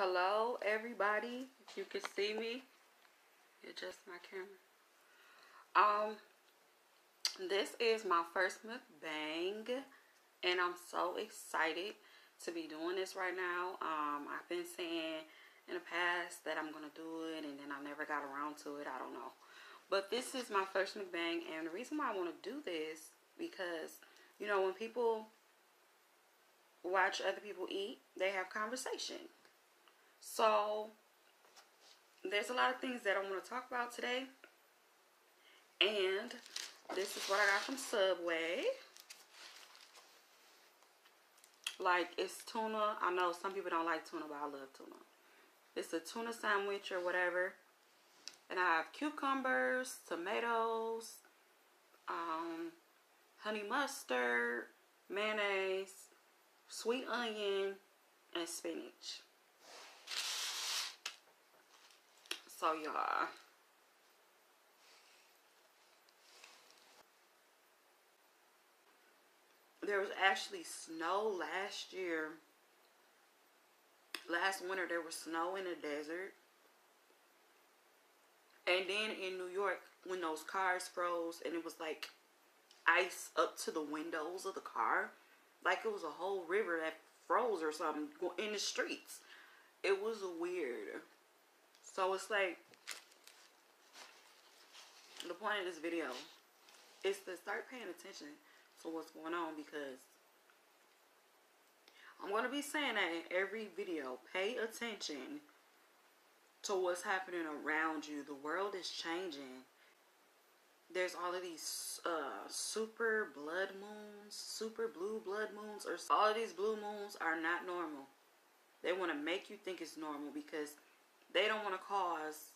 hello everybody. If you can see me adjust my camera. Um this is my first mukbang and i'm so excited to be doing this right now. Um i've been saying in the past that i'm gonna do it and then i never got around to it. I don't know. But this is my first mukbang and the reason why i want to do this because you know when people watch other people eat they have conversation so, there's a lot of things that I want to talk about today. And this is what I got from Subway. Like, it's tuna. I know some people don't like tuna, but I love tuna. It's a tuna sandwich or whatever. And I have cucumbers, tomatoes, um, honey mustard, mayonnaise, sweet onion, and spinach. So. There was actually snow last year. Last winter there was snow in the desert. And then in New York, when those cars froze and it was like ice up to the windows of the car, like it was a whole river that froze or something in the streets. It was weird. So it's like the point of this video is to start paying attention to what's going on because I'm going to be saying that in every video. Pay attention to what's happening around you. The world is changing. There's all of these uh, super blood moons, super blue blood moons, or all of these blue moons are not normal. They want to make you think it's normal because they don't want to cause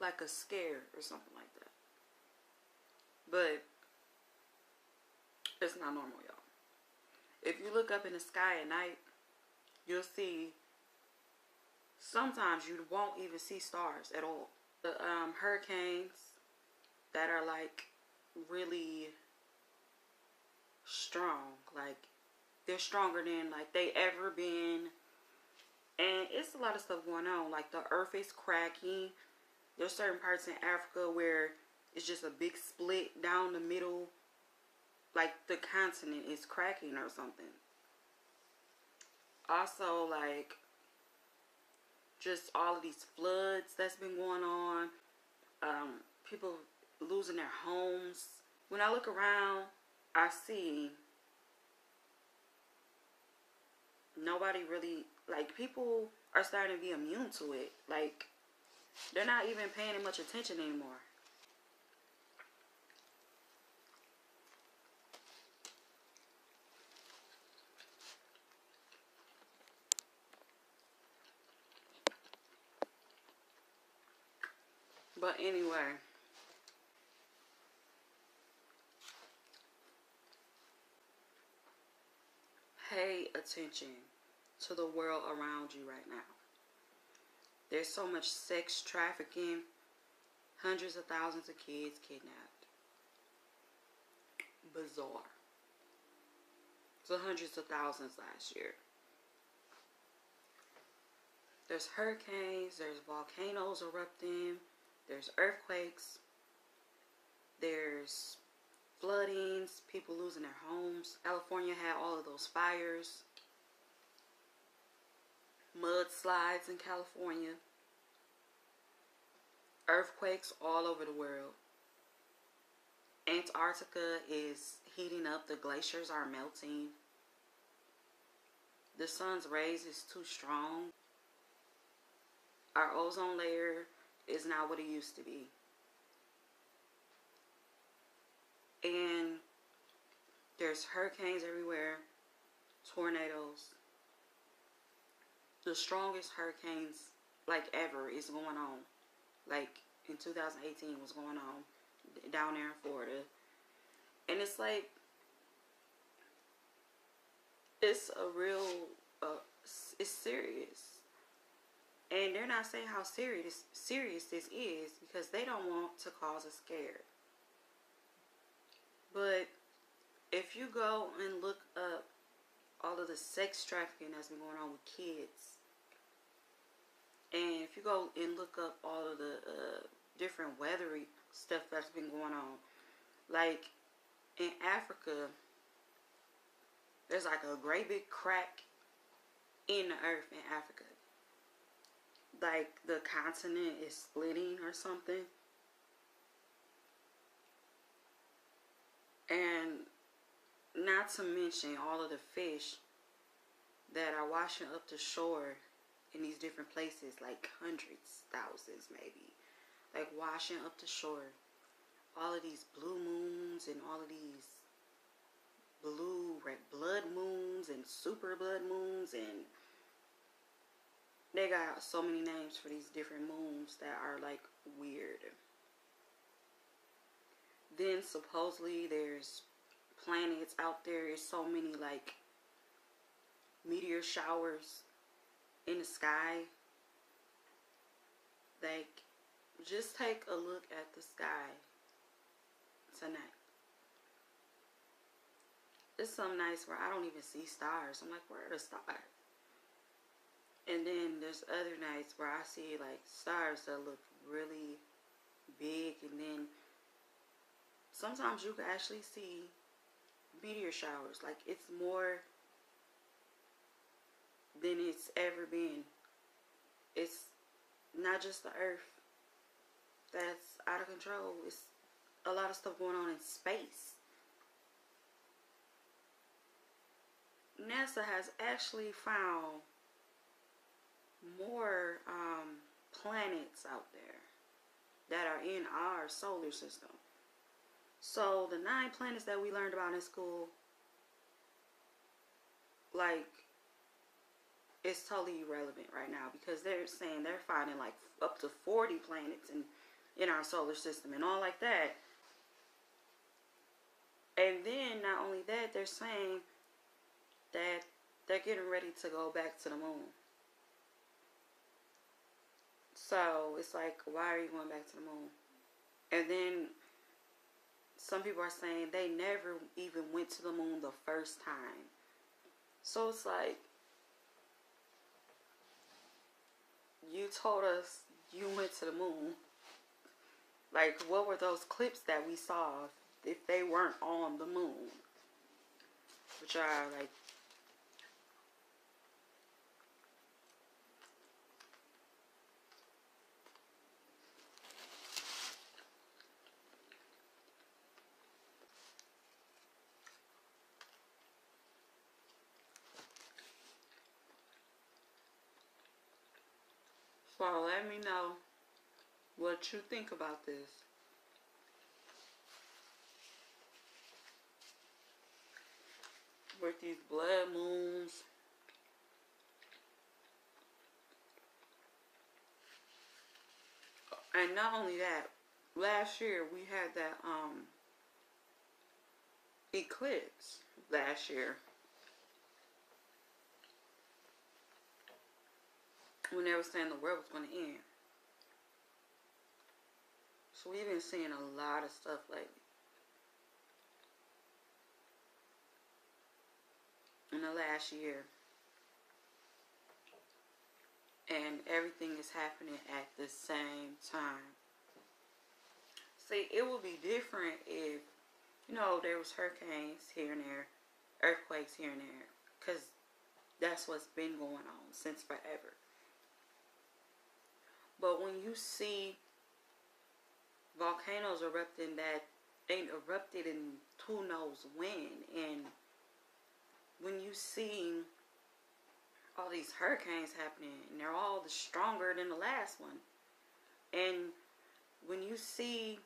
like a scare or something like that. But it's not normal, y'all. If you look up in the sky at night, you'll see sometimes you won't even see stars at all. The um, hurricanes that are like really strong, like they're stronger than like they ever been and it's a lot of stuff going on. Like the earth is cracking. There's certain parts in Africa where it's just a big split down the middle. Like the continent is cracking or something. Also, like, just all of these floods that's been going on. Um, people losing their homes. When I look around, I see nobody really like people are starting to be immune to it. Like they're not even paying much attention anymore. But anyway, pay attention to the world around you right now. There's so much sex trafficking, hundreds of thousands of kids kidnapped. Bizarre. So hundreds of thousands last year. There's hurricanes, there's volcanoes erupting, there's earthquakes, there's floodings, people losing their homes. California had all of those fires mudslides in California, earthquakes all over the world. Antarctica is heating up, the glaciers are melting. The sun's rays is too strong. Our ozone layer is not what it used to be. And there's hurricanes everywhere, tornadoes, the strongest hurricanes like ever is going on. Like in 2018 was going on down there in Florida. And it's like it's a real uh, it's serious. And they're not saying how serious serious this is because they don't want to cause a scare. But if you go and look up all of the sex trafficking that's been going on with kids. And if you go and look up all of the uh, different weathery stuff that's been going on, like in Africa, there's like a great big crack in the earth in Africa. Like the continent is splitting or something. And not to mention all of the fish that are washing up the shore in these different places, like hundreds, thousands maybe, like washing up the shore. All of these blue moons and all of these blue red blood moons and super blood moons and they got so many names for these different moons that are like weird. Then supposedly there's planets out there. There's so many like meteor showers in the sky. Like, just take a look at the sky tonight. It's some nights where I don't even see stars. I'm like, where are the stars? And then there's other nights where I see like stars that look really big and then sometimes you can actually see meteor showers. Like it's more than it's ever been. It's not just the earth that's out of control. It's a lot of stuff going on in space. NASA has actually found more um, planets out there that are in our solar system. So the nine planets that we learned about in school, like, it's totally irrelevant right now because they're saying they're finding like up to 40 planets in, in our solar system and all like that. And then not only that, they're saying that they're getting ready to go back to the moon. So it's like, why are you going back to the moon? And then some people are saying they never even went to the moon the first time. So it's like, you told us you went to the moon. Like, what were those clips that we saw if they weren't on the moon? Which are like Let me know what you think about this. With these blood moons. And not only that, last year we had that um eclipse last year. When they were saying the world was going to end. So we've been seeing a lot of stuff lately. In the last year. And everything is happening at the same time. See, it would be different if, you know, there was hurricanes here and there, earthquakes here and there. Because that's what's been going on since forever. But when you see volcanoes erupting that ain't erupted in who knows when, and when you see all these hurricanes happening, and they're all the stronger than the last one, and when you see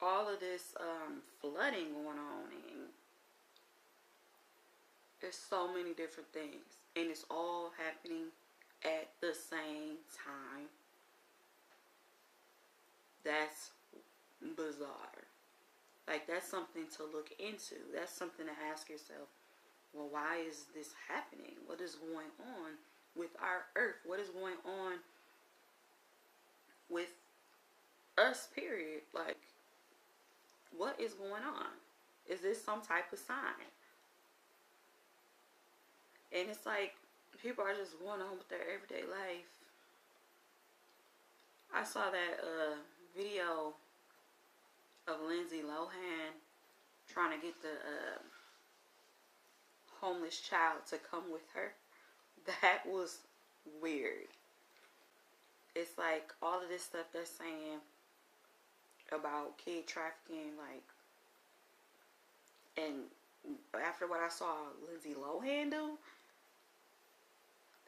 all of this um, flooding going on, and there's so many different things, and it's all happening at the same time. That's bizarre. Like, that's something to look into. That's something to ask yourself well, why is this happening? What is going on with our earth? What is going on with us, period? Like, what is going on? Is this some type of sign? And it's like people are just going on with their everyday life. I saw that uh, video of Lindsay Lohan trying to get the uh, homeless child to come with her. That was weird. It's like all of this stuff they're saying about kid trafficking, like, and after what I saw Lindsay Lohan do,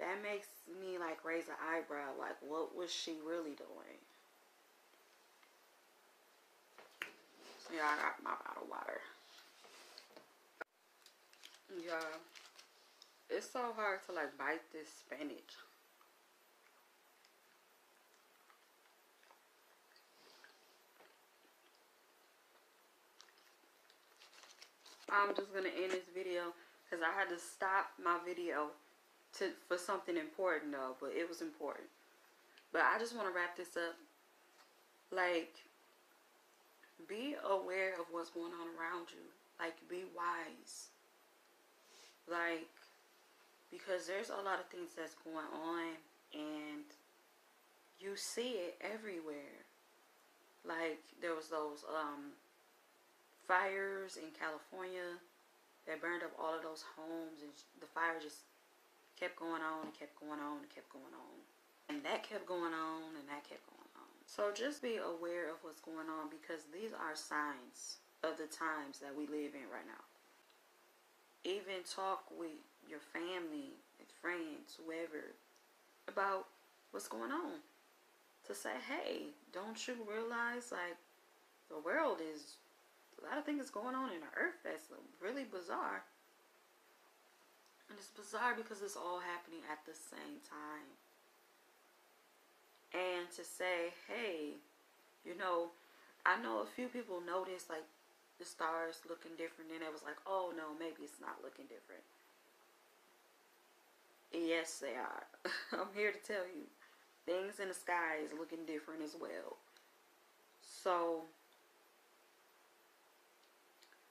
that makes me like raise an eyebrow. Like, what was she really doing? Yeah, I got my bottle water. Yeah, it's so hard to like bite this spinach. I'm just gonna end this video because I had to stop my video to for something important though, but it was important. But I just want to wrap this up. Like, be aware of what's going on around you. Like, be wise. Like, because there's a lot of things that's going on, and you see it everywhere. Like, there was those um fires in California that burned up all of those homes, and the fire just kept going on and kept going on and kept going on. And that kept going on and that kept going on. So just be aware of what's going on because these are signs of the times that we live in right now. Even talk with your family, and friends, whoever, about what's going on. To say, hey, don't you realize like the world is a lot of things going on in the earth that's really bizarre. And it's bizarre because it's all happening at the same time. And to say, hey, you know, I know a few people noticed like the stars looking different and it was like, oh no, maybe it's not looking different. Yes, they are. I'm here to tell you. Things in the sky is looking different as well. So,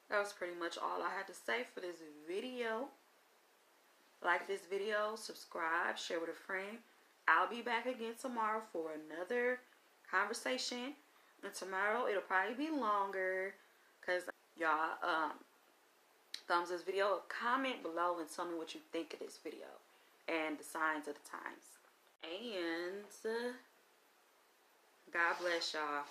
that was pretty much all I had to say for this video. Like this video, subscribe, share with a friend. I'll be back again tomorrow for another conversation. And tomorrow it'll probably be longer because y'all um, thumbs this video up. Comment below and tell me what you think of this video and the signs of the times. And uh, God bless y'all.